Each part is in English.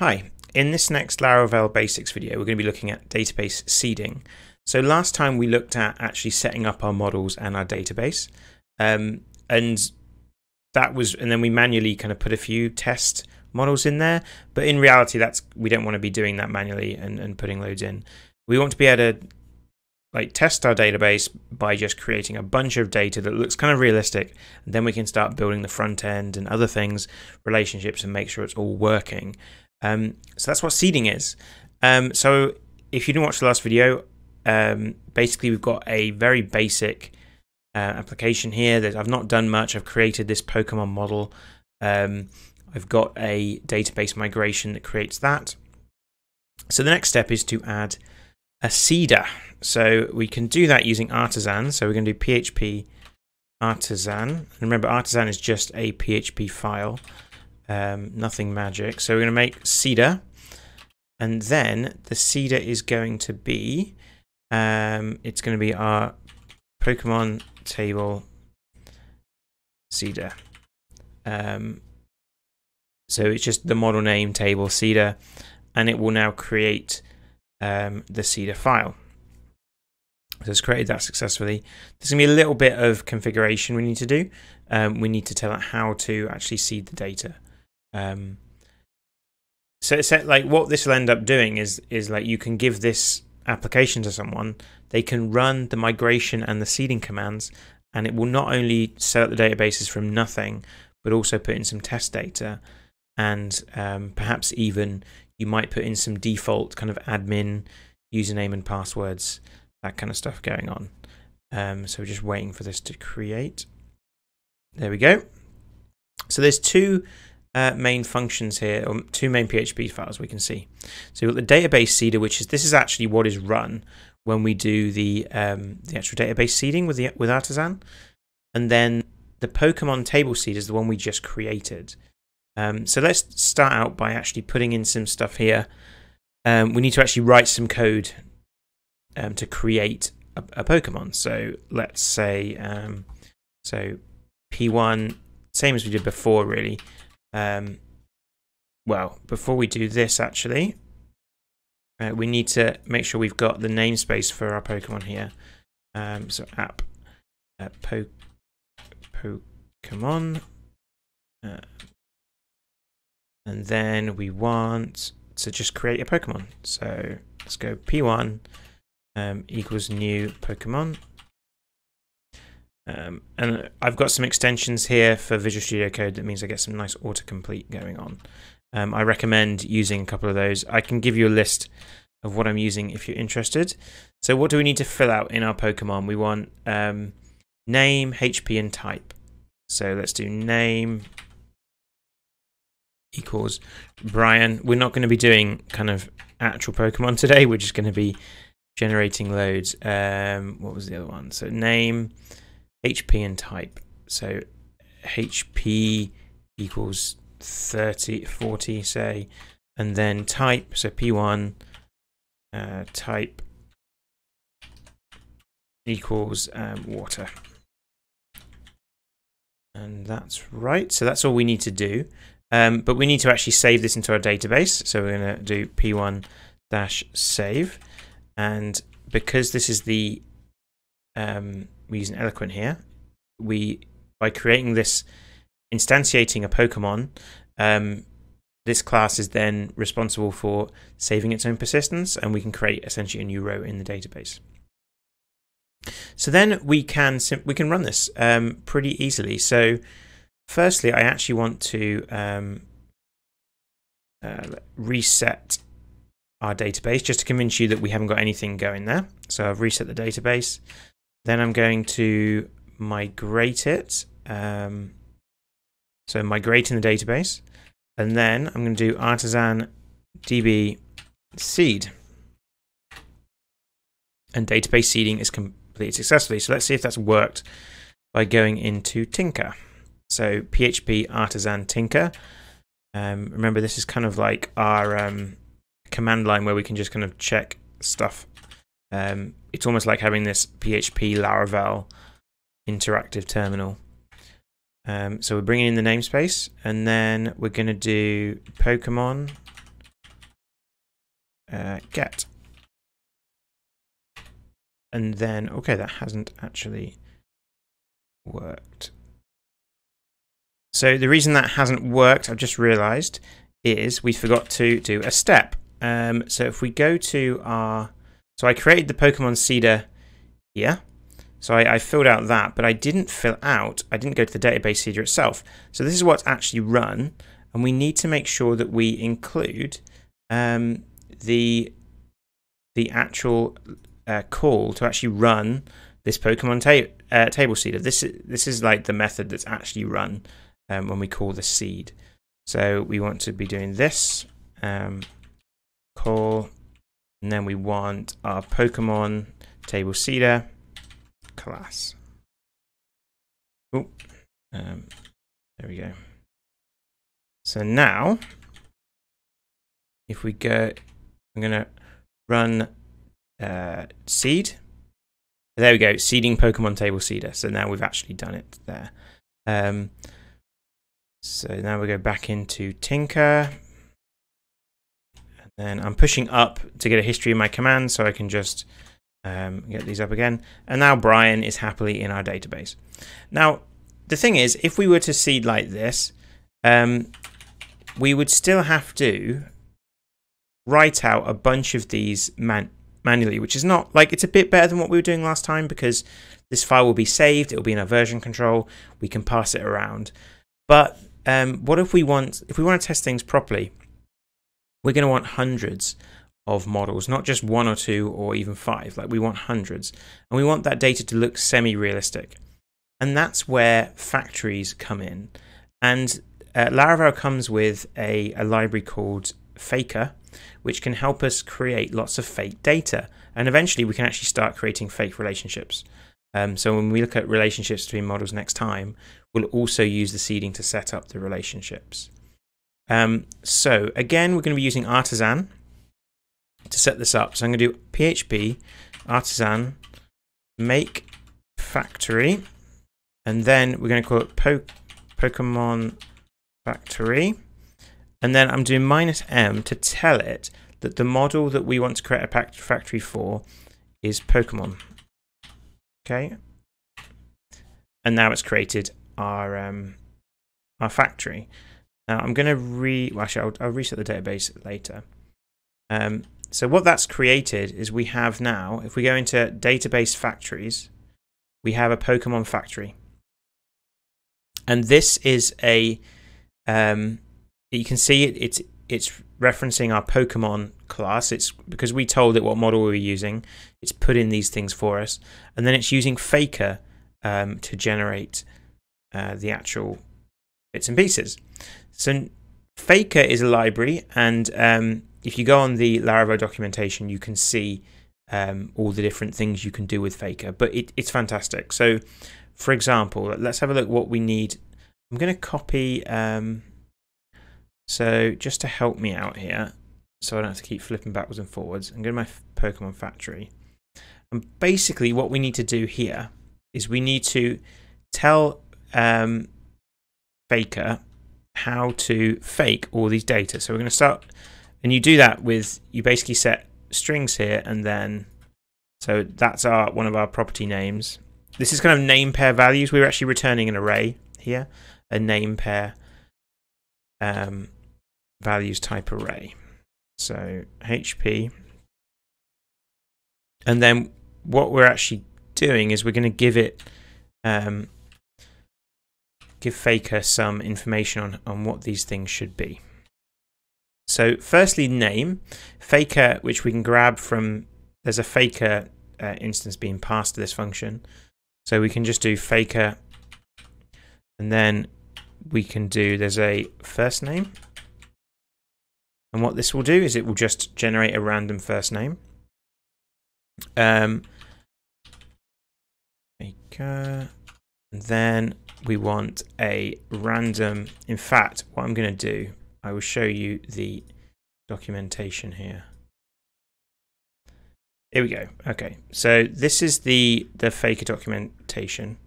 Hi, in this next Laravel Basics video, we're going to be looking at database seeding. So last time we looked at actually setting up our models and our database, um, and that was, and then we manually kind of put a few test models in there. But in reality, that's we don't want to be doing that manually and, and putting loads in. We want to be able to like test our database by just creating a bunch of data that looks kind of realistic and then we can start building the front end and other things relationships and make sure it's all working um, so that's what seeding is. Um, so if you didn't watch the last video, um, basically we've got a very basic uh, application here that I've not done much. I've created this Pokemon model. Um, I've got a database migration that creates that. So the next step is to add a seeder. So we can do that using Artisan. So we're going to do PHP Artisan. And remember, Artisan is just a PHP file um, nothing magic. So we're going to make seeder. and then the seeder is going to be, um, it's going to be our Pokemon table seeder. Um, so it's just the model name table seeder, and it will now create um, the seeder file. So it's created that successfully. There's going to be a little bit of configuration we need to do. Um, we need to tell it how to actually seed the data. Um, so it's like what this will end up doing is is like you can give this application to someone, they can run the migration and the seeding commands, and it will not only set up the databases from nothing, but also put in some test data, and um, perhaps even you might put in some default kind of admin username and passwords, that kind of stuff going on. Um, so we're just waiting for this to create. There we go. So there's two uh, main functions here, or two main PHP files we can see. So the database seeder, which is this is actually what is run when we do the um, the actual database seeding with the with Artisan, and then the Pokemon table seed is the one we just created. Um, so let's start out by actually putting in some stuff here. Um, we need to actually write some code um, to create a, a, Pokemon. So let's say um, so P1, same as we did before, really. Um, well, before we do this, actually, uh, we need to make sure we've got the namespace for our Pokemon here. Um, so app uh, po Pokemon. Uh, and then we want to just create a Pokemon. So let's go P1 um, equals new Pokemon. Um, and I've got some extensions here for Visual Studio Code that means I get some nice autocomplete going on. Um, I recommend using a couple of those. I can give you a list of what I'm using if you're interested. So what do we need to fill out in our Pokemon? We want um, name, HP, and type. So let's do name equals Brian. We're not going to be doing kind of actual Pokemon today. We're just going to be generating loads. Um, what was the other one? So name HP and type. So HP equals 30, 40, say, and then type, so P1 uh, type equals um, water. And that's right. So that's all we need to do. Um, but we need to actually save this into our database. So we're going to do P1 dash save. And because this is the um, we're using Eloquent here. We by creating this, instantiating a Pokemon, um, this class is then responsible for saving its own persistence, and we can create essentially a new row in the database. So then we can we can run this um, pretty easily. So firstly, I actually want to um, uh, reset our database just to convince you that we haven't got anything going there. So I've reset the database. Then I'm going to migrate it. Um, so in the database. And then I'm going to do artisan db seed. And database seeding is completed successfully. So let's see if that's worked by going into Tinker. So PHP artisan Tinker. Um, remember, this is kind of like our um, command line where we can just kind of check stuff um, it's almost like having this PHP Laravel interactive terminal. Um, so we're bringing in the namespace, and then we're going to do Pokemon uh, get. And then, okay, that hasn't actually worked. So the reason that hasn't worked, I've just realized, is we forgot to do a step. Um, so if we go to our, so I created the Pokemon seeder here. So I, I, filled out that, but I didn't fill out, I didn't go to the database seeder itself. So this is what's actually run, and we need to make sure that we include um, the the actual uh, call to actually run this Pokemon ta uh, table seeder. This is, this is like the method that's actually run um, when we call the seed. So we want to be doing this um, call, and then we want our Pokemon table seeder class. Oh, um, there we go. So now, if we go, I'm going to run uh, seed. There we go, seeding Pokemon table seeder. So now we've actually done it there. Um, so now we go back into Tinker. And I'm pushing up to get a history of my commands so I can just um, get these up again. And now Brian is happily in our database. Now, the thing is, if we were to seed like this, um, we would still have to write out a bunch of these man manually, which is not like it's a bit better than what we were doing last time because this file will be saved, it will be in our version control, we can pass it around. But um, what if we want, if we want to test things properly, we're going to want hundreds of models, not just one or two or even five. Like we want hundreds, and we want that data to look semi-realistic, and that's where factories come in. And uh, Laravel comes with a, a library called Faker, which can help us create lots of fake data. And eventually we can actually start creating fake relationships. Um, so when we look at relationships between models next time, we'll also use the seeding to set up the relationships. Um, so again, we're going to be using Artisan to set this up. So I'm going to do PHP Artisan make factory, and then we're going to call it po Pokemon factory. And then I'm doing minus M to tell it that the model that we want to create a factory for is Pokemon. Okay. And now it's created our um, our factory. Now I'm going to re. Well, actually, I'll, I'll, reset the database later. Um, so what that's created is we have now, if we go into database factories, we have a Pokemon factory, and this is a um, you can see it, it's it's referencing our Pokemon class. It's because we told it what model we were using. It's put in these things for us, and then it's using Faker um, to generate uh, the actual bits and pieces. So Faker is a library, and um, if you go on the Laravel documentation, you can see um, all the different things you can do with Faker. But it, it's fantastic. So, for example, let's have a look what we need. I'm going to copy. Um, so just to help me out here, so I don't have to keep flipping backwards and forwards, I'm going to my Pokemon factory. And basically what we need to do here is we need to tell um, Faker how to fake all these data. So we're going to start, and you do that with, you basically set strings here and then, so that's our one of our property names. This is kind of name pair values. We're actually returning an array here, a name pair um, values type array. So HP. And then what we're actually doing is we're going to give it, um, give Faker some information on, on what these things should be. So firstly, name. Faker, which we can grab from, there's a Faker uh, instance being passed to this function. So we can just do Faker, and then we can do, there's a first name, and what this will do is it will just generate a random first name. Um, and then we want a random, in fact, what I'm going to do, I will show you the documentation here. Here we go. Okay, so this is the, the Faker documentation.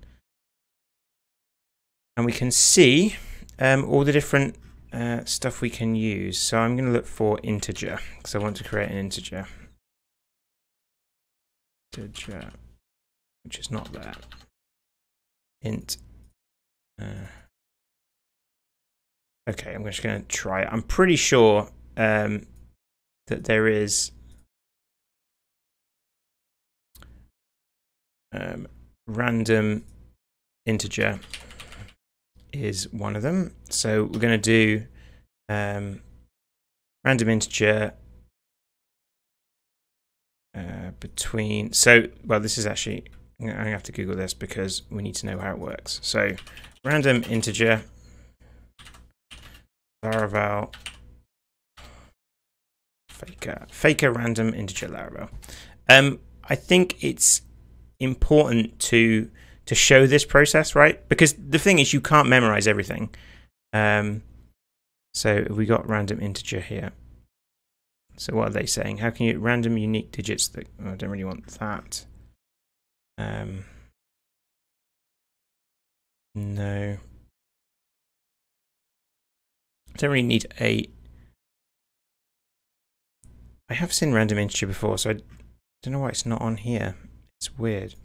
And we can see um, all the different uh, stuff we can use. So I'm going to look for integer because I want to create an integer. Integer, which is not there. Int. Uh, okay, I'm just going to try. I'm pretty sure um, that there is um, random integer is one of them. So we're going to do um, random integer uh, between. So, well, this is actually, To have to Google this because we need to know how it works. So, random integer Laravel faker faker random integer Laravel. Um, I think it's important to to show this process, right? Because the thing is, you can't memorize everything. Um, so we got random integer here. So what are they saying? How can you random unique digits that oh, I don't really want that. Um, no. I don't really need a I have seen random integer before, so I don't know why it's not on here. It's weird.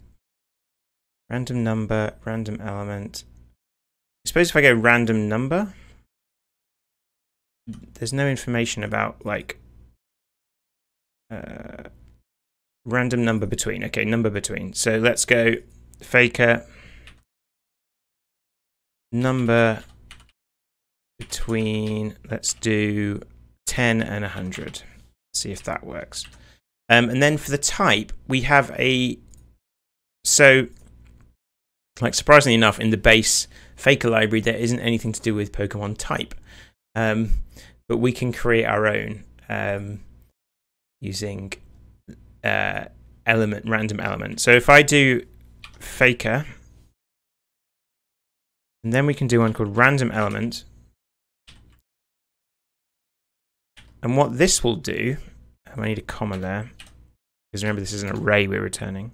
Random number, random element. I suppose if I go random number, there's no information about like uh, random number between. Okay, number between. So let's go faker number between, let's do 10 and 100. See if that works. Um, and then for the type, we have a, so like surprisingly enough, in the base Faker library, there isn't anything to do with Pokemon type, um, but we can create our own um, using uh, element random element. So if I do Faker, and then we can do one called random element. And what this will do, I need a comma there, because remember this is an array we're returning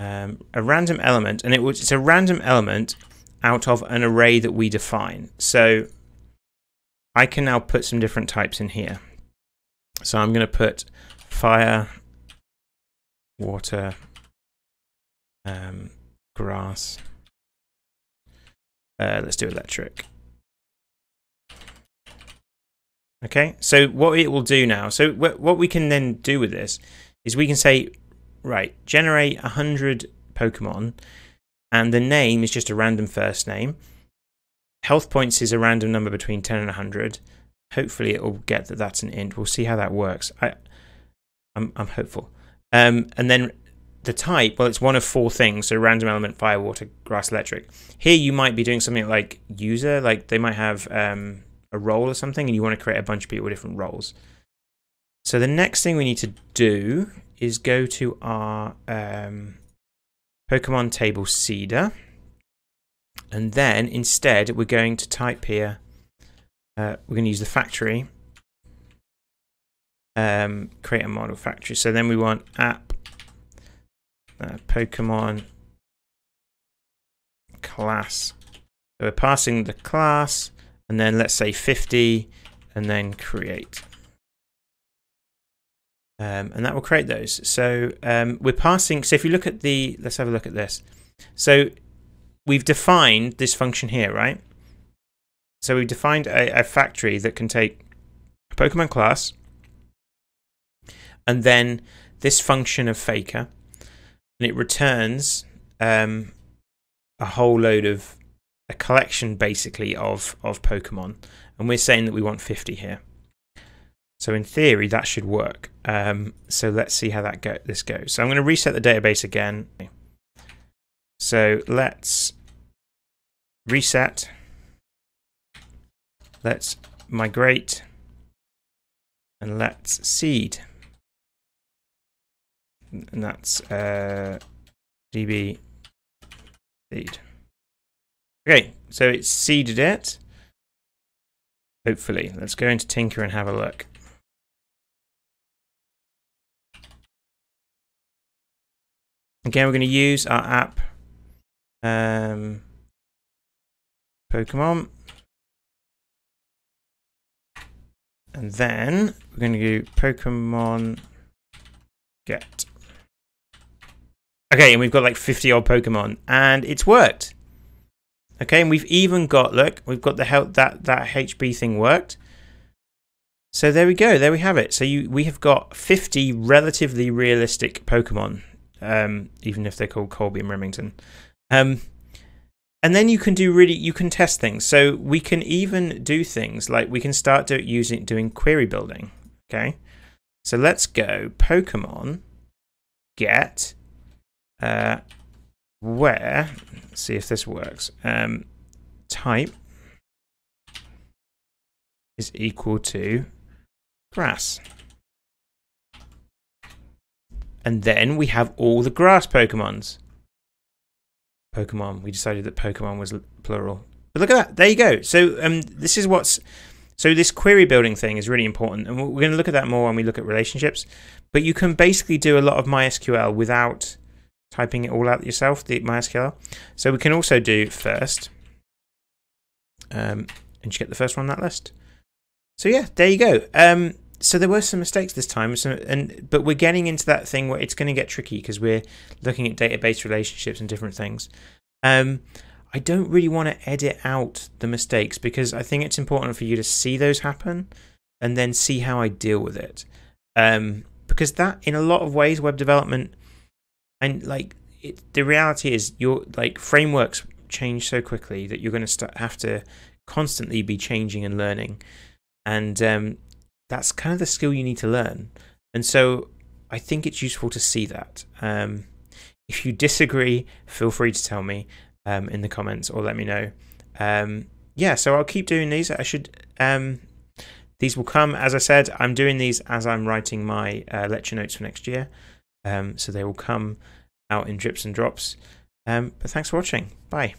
um, a random element, and it it's a random element out of an array that we define. So I can now put some different types in here. So I'm going to put fire, water, um, grass. Uh, let's do electric. Okay, so what it will do now, so what we can then do with this is we can say right, generate 100 Pokemon, and the name is just a random first name. Health points is a random number between 10 and 100. Hopefully, it will get that that's an int. We'll see how that works. I, I'm, I'm hopeful. Um, and then the type, well, it's one of four things. So random element, fire, water, grass, electric. Here, you might be doing something like user, like they might have um, a role or something, and you want to create a bunch of people with different roles. So the next thing we need to do is go to our um, Pokemon table seeder. And then instead, we're going to type here, uh, we're going to use the factory, um, create a model factory. So then we want app uh, Pokemon class. So we're passing the class, and then let's say 50, and then create. Um, and that will create those. So um, we're passing, so if you look at the, let's have a look at this. So we've defined this function here, right? So we've defined a, a factory that can take a Pokemon class and then this function of faker and it returns um, a whole load of a collection basically of of Pokemon and we're saying that we want 50 here. So in theory, that should work. Um, so let's see how that go this goes. So I'm going to reset the database again. So let's reset. Let's migrate. And let's seed. And that's uh, db seed. Okay, so it's seeded it. Hopefully. Let's go into Tinker and have a look. Again, we're going to use our app um, Pokemon. And then we're going to do Pokemon get. Okay, and we've got like 50 odd Pokemon, and it's worked. Okay, and we've even got, look, we've got the help that that HP thing worked. So there we go, there we have it. So you we have got 50 relatively realistic Pokemon, um, even if they're called Colby and Remington. Um, and then you can do really you can test things. So we can even do things like we can start do, using doing query building. Okay, so let's go Pokemon get uh, where see if this works. Um, type is equal to grass. And then we have all the grass Pokemons. Pokemon. We decided that Pokemon was plural. But look at that. There you go. So um, this is what's so this query building thing is really important, and we're going to look at that more when we look at relationships. But you can basically do a lot of MySQL without typing it all out yourself, the MySQL. So we can also do first, um, and you get the first one on that list. So yeah, there you go. Um, so there were some mistakes this time, so, and but we're getting into that thing where it's going to get tricky because we're looking at database relationships and different things. Um, I don't really want to edit out the mistakes because I think it's important for you to see those happen and then see how I deal with it. Um, because that, in a lot of ways, web development and like it, the reality is, your like frameworks change so quickly that you're going to have to constantly be changing and learning, and um, that's kind of the skill you need to learn. And so I think it's useful to see that. Um, if you disagree, feel free to tell me um, in the comments or let me know. Um, yeah, so I'll keep doing these. I should. Um, these will come, as I said, I'm doing these as I'm writing my uh, lecture notes for next year. Um, so they will come out in drips and drops. Um, but thanks for watching. Bye.